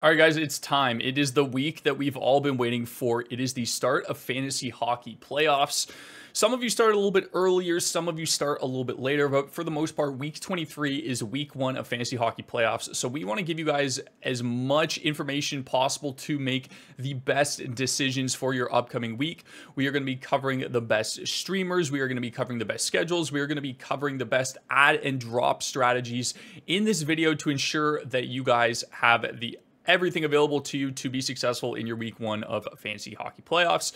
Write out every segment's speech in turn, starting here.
All right, guys, it's time. It is the week that we've all been waiting for. It is the start of fantasy hockey playoffs. Some of you start a little bit earlier, some of you start a little bit later, but for the most part, week 23 is week one of fantasy hockey playoffs. So we want to give you guys as much information possible to make the best decisions for your upcoming week. We are going to be covering the best streamers, we are going to be covering the best schedules, we are going to be covering the best add and drop strategies in this video to ensure that you guys have the everything available to you to be successful in your week one of fantasy hockey playoffs.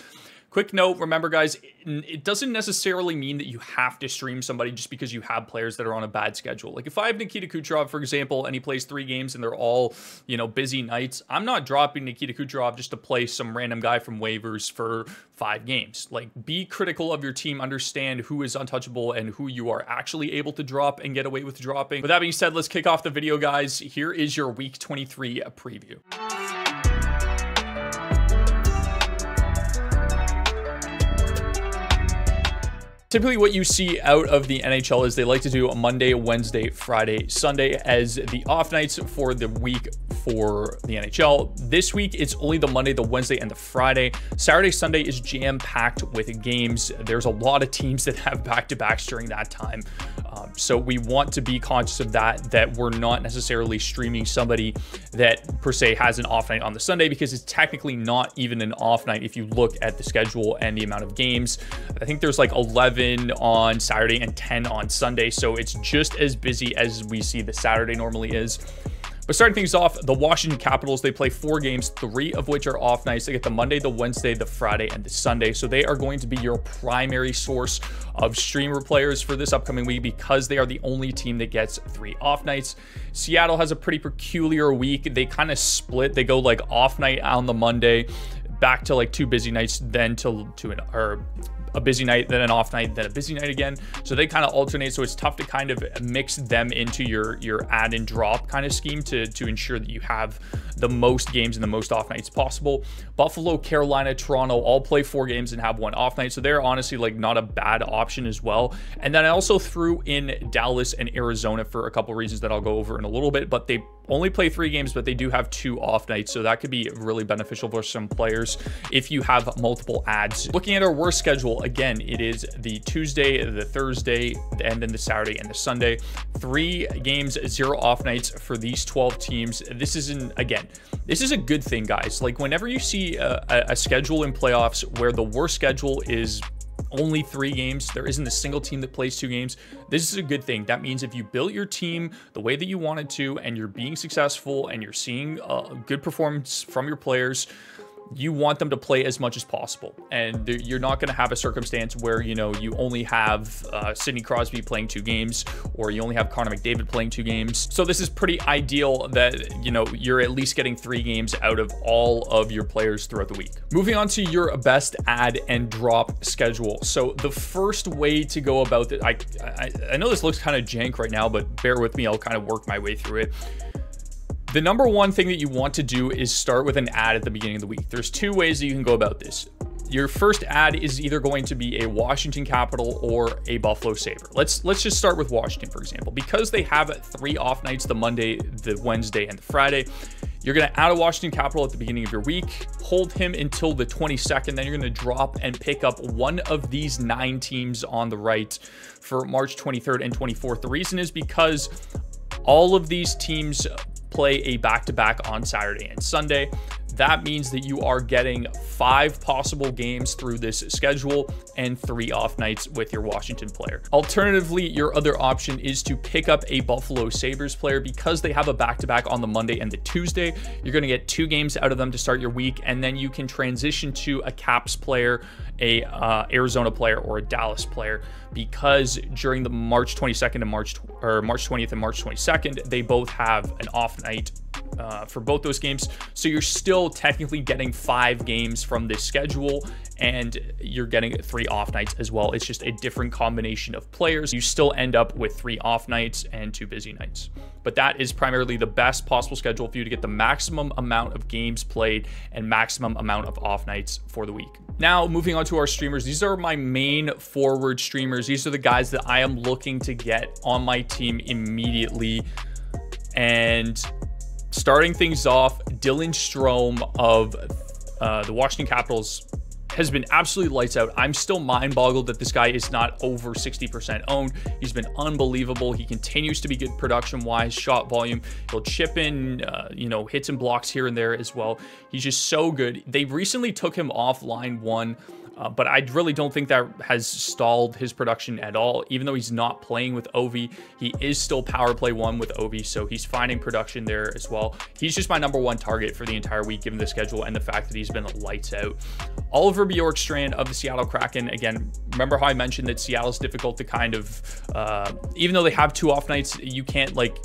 Quick note, remember guys, it doesn't necessarily mean that you have to stream somebody just because you have players that are on a bad schedule. Like if I have Nikita Kucherov, for example, and he plays three games and they're all, you know, busy nights, I'm not dropping Nikita Kucherov just to play some random guy from waivers for five games. Like be critical of your team, understand who is untouchable and who you are actually able to drop and get away with dropping. With that being said, let's kick off the video, guys. Here is your week 23 preview. Typically, what you see out of the NHL is they like to do a Monday, Wednesday, Friday, Sunday as the off nights for the week for the NHL. This week, it's only the Monday, the Wednesday, and the Friday. Saturday, Sunday is jam packed with games. There's a lot of teams that have back to backs during that time. Um, so we want to be conscious of that, that we're not necessarily streaming somebody that per se has an off night on the Sunday because it's technically not even an off night if you look at the schedule and the amount of games. I think there's like 11 on Saturday and 10 on Sunday. So it's just as busy as we see the Saturday normally is. But starting things off, the Washington Capitals, they play four games, three of which are off nights. They get the Monday, the Wednesday, the Friday, and the Sunday. So they are going to be your primary source of streamer players for this upcoming week because they are the only team that gets three off nights. Seattle has a pretty peculiar week. They kind of split. They go like off night on the Monday, back to like two busy nights, then to to an or a busy night, then an off night, then a busy night again. So they kind of alternate. So it's tough to kind of mix them into your your add and drop kind of scheme to to ensure that you have the most games and the most off nights possible. Buffalo, Carolina, Toronto all play four games and have one off night. So they're honestly like not a bad option as well. And then I also threw in Dallas and Arizona for a couple reasons that I'll go over in a little bit, but they only play three games, but they do have two off nights. So that could be really beneficial for some players if you have multiple ads. Looking at our worst schedule, again, it is the Tuesday, the Thursday, and then the Saturday and the Sunday. Three games, zero off nights for these 12 teams. This is an, again, this is a good thing, guys. Like whenever you see a, a schedule in playoffs where the worst schedule is only three games. There isn't a single team that plays two games. This is a good thing. That means if you built your team the way that you wanted to and you're being successful and you're seeing a good performance from your players, you want them to play as much as possible. And you're not going to have a circumstance where, you know, you only have uh, Sidney Crosby playing two games or you only have Connor McDavid playing two games. So this is pretty ideal that, you know, you're at least getting three games out of all of your players throughout the week. Moving on to your best add and drop schedule. So the first way to go about it, I, I, I know this looks kind of jank right now, but bear with me. I'll kind of work my way through it the number one thing that you want to do is start with an ad at the beginning of the week. There's two ways that you can go about this. Your first ad is either going to be a Washington Capital or a Buffalo Sabre. Let's let's just start with Washington, for example. Because they have three off nights, the Monday, the Wednesday, and the Friday, you're going to add a Washington Capital at the beginning of your week, hold him until the 22nd, then you're going to drop and pick up one of these nine teams on the right for March 23rd and 24th. The reason is because all of these teams play a back to back on Saturday and Sunday. That means that you are getting five possible games through this schedule and three off nights with your Washington player. Alternatively, your other option is to pick up a Buffalo Sabres player because they have a back to back on the Monday and the Tuesday. You're going to get two games out of them to start your week, and then you can transition to a Caps player, a uh, Arizona player, or a Dallas player because during the March 22nd and March or March 20th and March 22nd, they both have an off night uh, for both those games. So you're still technically getting five games from this schedule and you're getting three off nights as well. It's just a different combination of players. You still end up with three off nights and two busy nights. But that is primarily the best possible schedule for you to get the maximum amount of games played and maximum amount of off nights for the week. Now, moving on to our streamers. These are my main forward streamers. These are the guys that I am looking to get on my team immediately. And Starting things off, Dylan Strome of uh, the Washington Capitals has been absolutely lights out. I'm still mind boggled that this guy is not over 60% owned. He's been unbelievable. He continues to be good production wise, shot volume. He'll chip in, uh, you know, hits and blocks here and there as well. He's just so good. They recently took him off line one uh, but I really don't think that has stalled his production at all. Even though he's not playing with Ovi, he is still power play one with Ovi, so he's finding production there as well. He's just my number one target for the entire week, given the schedule and the fact that he's been lights out. Oliver Bjorkstrand of the Seattle Kraken. Again, remember how I mentioned that Seattle's difficult to kind of, uh, even though they have two off nights, you can't like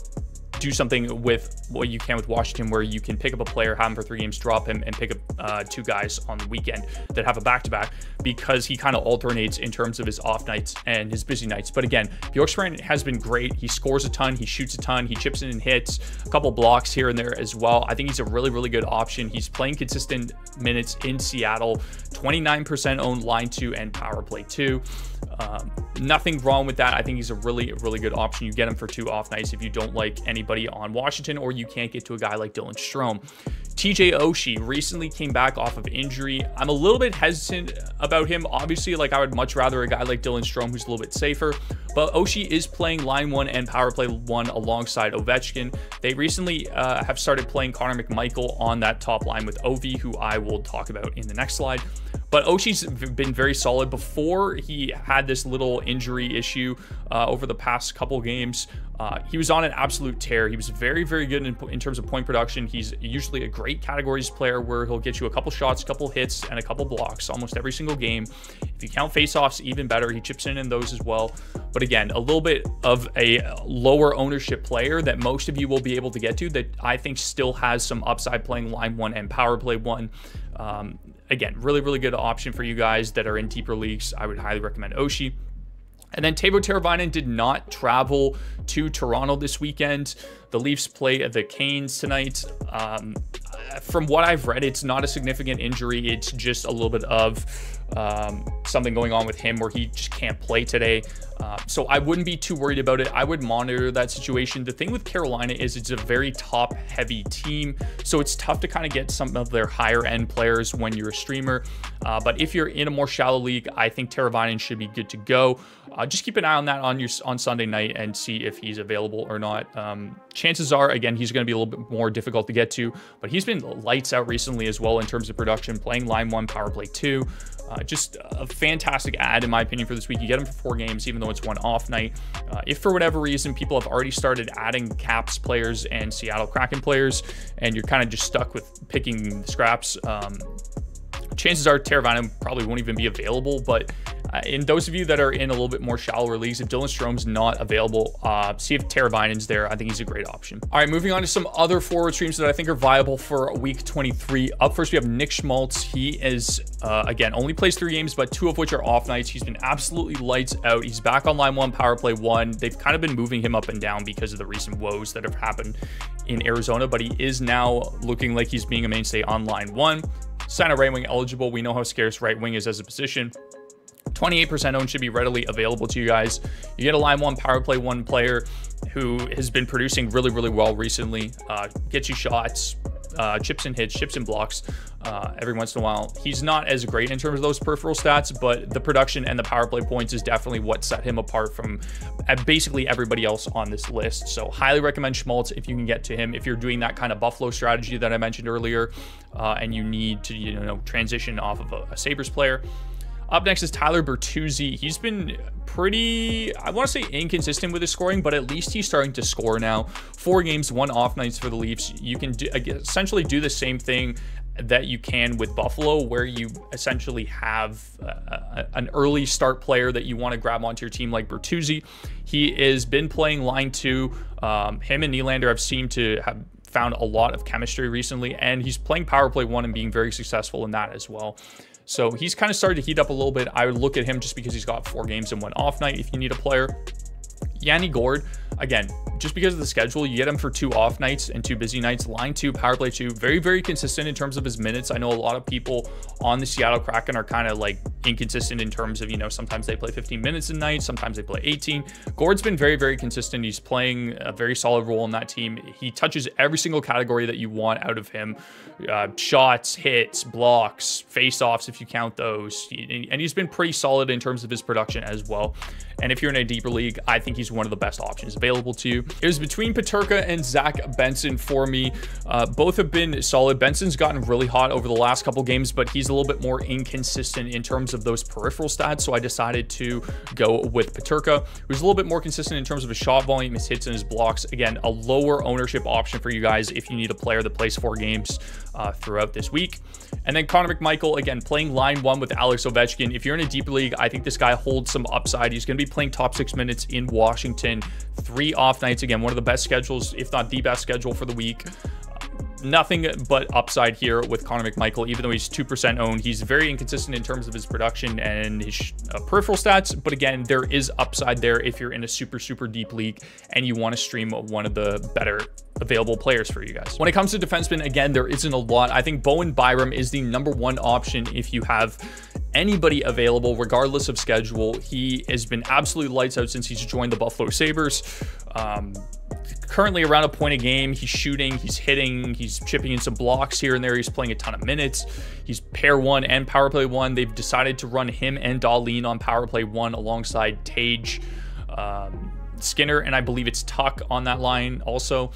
do something with what you can with Washington, where you can pick up a player, have him for three games, drop him, and pick up uh, two guys on the weekend that have a back-to-back because he kind of alternates in terms of his off nights and his busy nights. But again, Bjorkstrand has been great. He scores a ton, he shoots a ton, he chips in and hits, a couple blocks here and there as well. I think he's a really, really good option. He's playing consistent minutes in Seattle, 29% owned line two and power play two. Um, nothing wrong with that. I think he's a really, really good option. You get him for two off nights if you don't like anybody on Washington or you can't get to a guy like Dylan Strome. TJ Oshie recently came back off of injury. I'm a little bit hesitant about him. Obviously, like I would much rather a guy like Dylan Strome who's a little bit safer, but Oshie is playing line one and power play one alongside Ovechkin. They recently uh, have started playing Connor McMichael on that top line with Ovi, who I will talk about in the next slide. But Oshie's been very solid before he had this little injury issue uh, over the past couple games. Uh, he was on an absolute tear. He was very, very good in, in, terms of point production. He's usually a great categories player where he'll get you a couple shots, a couple hits, and a couple blocks almost every single game. If you count faceoffs, even better. He chips in in those as well. But again, a little bit of a lower ownership player that most of you will be able to get to that I think still has some upside playing line one and power play one. Um, again, really, really good option for you guys that are in deeper leagues. I would highly recommend Oshie. And then Teuvo Teravainen did not travel to Toronto this weekend. The Leafs play the Canes tonight. Um, from what I've read, it's not a significant injury. It's just a little bit of um, something going on with him where he just can't play today. Uh, so I wouldn't be too worried about it. I would monitor that situation. The thing with Carolina is it's a very top heavy team. So it's tough to kind of get some of their higher end players when you're a streamer. Uh, but if you're in a more shallow league, I think Teravainen should be good to go. Uh, just keep an eye on that on your on Sunday night and see if he's available or not. Um, chances are, again, he's going to be a little bit more difficult to get to, but he's been lights out recently as well in terms of production, playing line one, power play two. Uh, just a fantastic ad, in my opinion, for this week. You get him for four games, even though it's one off night. Uh, if for whatever reason people have already started adding Caps players and Seattle Kraken players, and you're kind of just stuck with picking scraps, um, chances are Teravainen probably won't even be available, but uh, in those of you that are in a little bit more shallower leagues, if Dylan Strome's not available, uh, see if Teravainen's there. I think he's a great option. All right, moving on to some other forward streams that I think are viable for week 23. Up first, we have Nick Schmaltz. He is, uh, again, only plays three games, but two of which are off nights. He's been absolutely lights out. He's back on line one, power play one. They've kind of been moving him up and down because of the recent woes that have happened in Arizona, but he is now looking like he's being a mainstay on line one. Center right wing eligible. We know how scarce right wing is as a position. 28% owned should be readily available to you guys. You get a line one power play one player who has been producing really, really well recently. Uh, gets you shots, uh, chips and hits, chips and blocks uh, every once in a while. He's not as great in terms of those peripheral stats, but the production and the power play points is definitely what set him apart from uh, basically everybody else on this list. So highly recommend Schmaltz if you can get to him. If you're doing that kind of Buffalo strategy that I mentioned earlier, uh, and you need to you know transition off of a, a Sabres player. Up next is Tyler Bertuzzi. He's been pretty, I want to say inconsistent with his scoring, but at least he's starting to score now. Four games, one off nights for the Leafs. You can do, essentially do the same thing that you can with Buffalo, where you essentially have uh, an early start player that you want to grab onto your team like Bertuzzi. He has been playing line two. Um, him and Nylander have seemed to have found a lot of chemistry recently, and he's playing power play one and being very successful in that as well. So he's kind of started to heat up a little bit. I would look at him just because he's got four games and one off night if you need a player. Yanni Gourde, again, just because of the schedule, you get him for two off nights and two busy nights. Line two, power play two, very, very consistent in terms of his minutes. I know a lot of people on the Seattle Kraken are kind of like inconsistent in terms of, you know, sometimes they play 15 minutes a night, sometimes they play 18. Gourde's been very, very consistent. He's playing a very solid role in that team. He touches every single category that you want out of him uh, shots, hits, blocks, face offs, if you count those. And he's been pretty solid in terms of his production as well. And if you're in a deeper league, I think he's one of the best options available to you. It was between Peterka and Zach Benson for me. Uh, both have been solid. Benson's gotten really hot over the last couple games, but he's a little bit more inconsistent in terms of those peripheral stats. So I decided to go with Peterka, who's a little bit more consistent in terms of his shot volume, his hits, and his blocks. Again, a lower ownership option for you guys if you need a player that plays four games uh, throughout this week. And then Connor McMichael, again, playing line one with Alex Ovechkin. If you're in a deeper league, I think this guy holds some upside. He's going to be playing top six minutes in Washington. Three off nights. Again, one of the best schedules, if not the best schedule for the week nothing but upside here with Connor McMichael. Even though he's 2% owned, he's very inconsistent in terms of his production and his uh, peripheral stats. But again, there is upside there if you're in a super, super deep league and you want to stream one of the better available players for you guys. When it comes to defensemen, again, there isn't a lot. I think Bowen Byram is the number one option if you have anybody available, regardless of schedule. He has been absolutely lights out since he's joined the Buffalo Sabres. Um, currently around a point a game. He's shooting, he's hitting, he's chipping in some blocks here and there. He's playing a ton of minutes. He's pair one and power play one. They've decided to run him and Dahlin on power play one alongside Tage, um, Skinner, and I believe it's Tuch on that line also.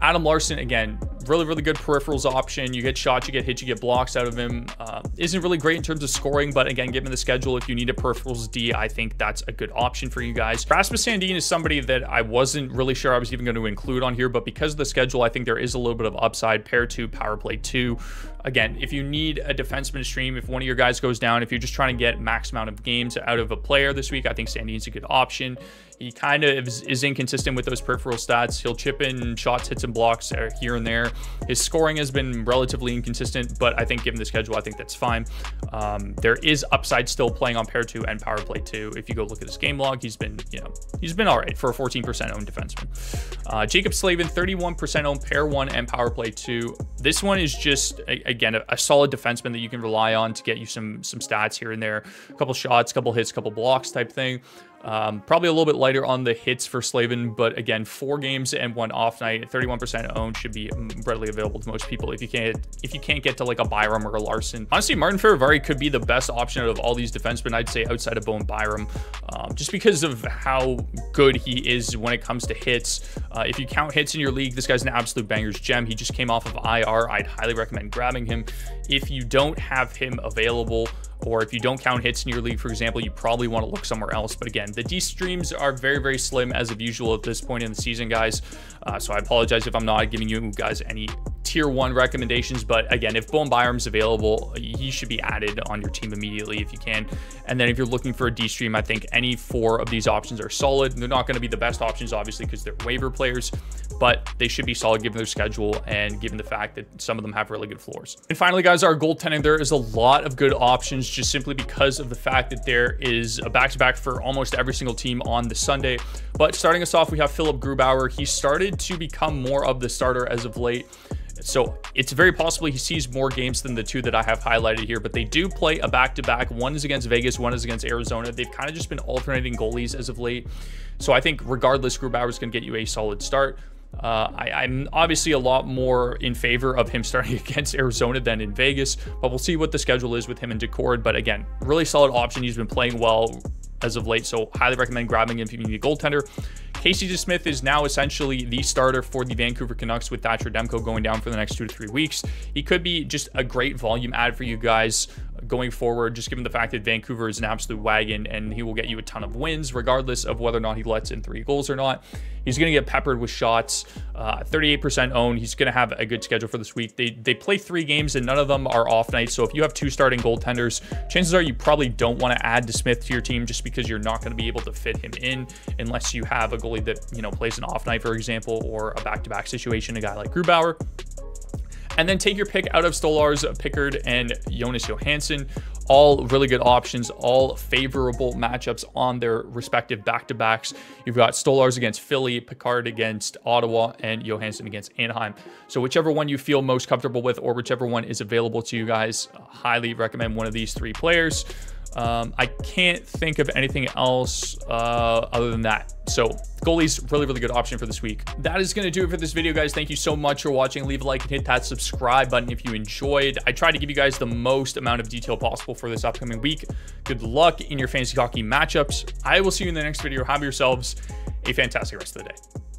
Adam Larsson, again, really, really good peripherals option. You get shots, you get hits, you get blocks out of him. Uh, isn't really great in terms of scoring, but again, given the schedule, if you need a peripherals D, I think that's a good option for you guys. Rasmus Sandin is somebody that I wasn't really sure I was even going to include on here, but because of the schedule, I think there is a little bit of upside. Pair two, power play two. Again, if you need a defenseman stream, if one of your guys goes down, if you're just trying to get max amount of games out of a player this week, I think Sandin's a good option. He kind of is, is, inconsistent with those peripheral stats. He'll chip in shots, hits, and blocks here and there. His scoring has been relatively inconsistent, but I think given the schedule, I think that's fine. Um, there is upside still playing on pair two and power play two. If you go look at his game log, he's been, you know, he's been all right for a 14% owned defenseman. Uh, Jaccob Slavin, 31% owned pair one and power play two. This one is just again a, a, solid defenseman that you can rely on to get you some some stats here and there, a couple shots, couple hits, couple blocks type thing. Um, probably a little bit lighter on the hits for Slavin, but again, four games and one off night, 31% owned should be readily available to most people. If you can't, if you can't get to like a Byram or a Larsson, honestly, Martin Fehervary could be the best option out of all these defensemen. I'd say outside of Bowen Byram, um, just because of how good he is when it comes to hits. Uh, if you count hits in your league, this guy's an absolute banger's gem. He just came off of IR. I'd highly recommend grabbing him. If you don't have him available, or if you don't count hits in your league, for example, you probably want to look somewhere else. But again, the D streams are very, very slim as of usual at this point in the season, guys. Uh, so I apologize if I'm not giving you guys any tier one recommendations. But again, if Bowen Byram's available, he should be added on your team immediately if you can. And then if you're looking for a D stream, I think any four of these options are solid. They're not going to be the best options, obviously, because they're waiver players, but they should be solid given their schedule and given the fact that some of them have really good floors. And finally, guys, our goaltending, there is a lot of good options just simply because of the fact that there is a back-to-back -back for almost every single team on the Sunday. But starting us off, we have Philip Grubauer. He started to become more of the starter as of late. So it's very possible he sees more games than the two that I have highlighted here, but they do play a back-to-back. -back. One is against Vegas, one is against Arizona. They've kind of just been alternating goalies as of late. So I think regardless, Grubauer is going to get you a solid start. Uh, I, am obviously a lot more in favor of him starting against Arizona than in Vegas, but we'll see what the schedule is with him and Daccord. But again, really solid option. He's been playing well as of late, so highly recommend grabbing him if you need a goaltender. Casey DeSmith is now essentially the starter for the Vancouver Canucks with Thatcher Demko going down for the next two to three weeks. He could be just a great volume add for you guys going forward, just given the fact that Vancouver is an absolute wagon and he will get you a ton of wins, regardless of whether or not he lets in three goals or not. He's going to get peppered with shots, uh, 38% owned. He's going to have a good schedule for this week. They, they play three games and none of them are off nights. So if you have two starting goaltenders, chances are you probably don't want to add DeSmith to your team just because you're not going to be able to fit him in unless you have a goalie that, you know, plays an off night, for example, or a back-to-back -back situation, a guy like Grubauer. And then take your pick out of Stolarz, Pickard, and Jonas Johansson. all really good options, all favorable matchups on their respective back-to-backs. You've got Stolarz against Philly, Pickard against Ottawa, and Johansson against Anaheim. So whichever one you feel most comfortable with or whichever one is available to you guys, highly recommend one of these three players. Um, I can't think of anything else uh, other than that. So goalie's really, really good option for this week. That is going to do it for this video, guys. Thank you so much for watching. Leave a like and hit that subscribe button if you enjoyed. I tried to give you guys the most amount of detail possible for this upcoming week. Good luck in your fantasy hockey matchups. I will see you in the next video. Have yourselves a fantastic rest of the day.